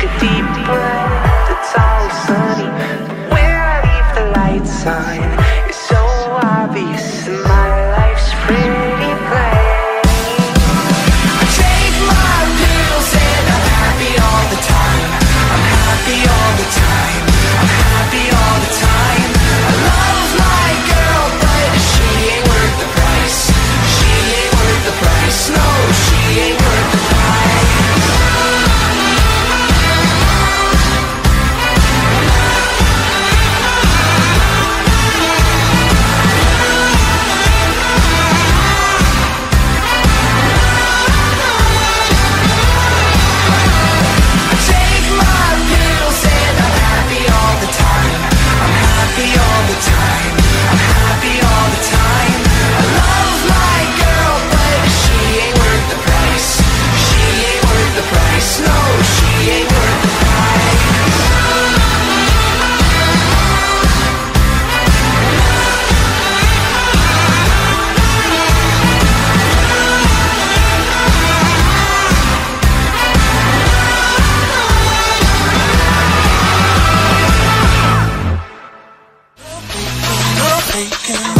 take a deep breath, it's all sunny. Where I leave the lights on, it's so obvious my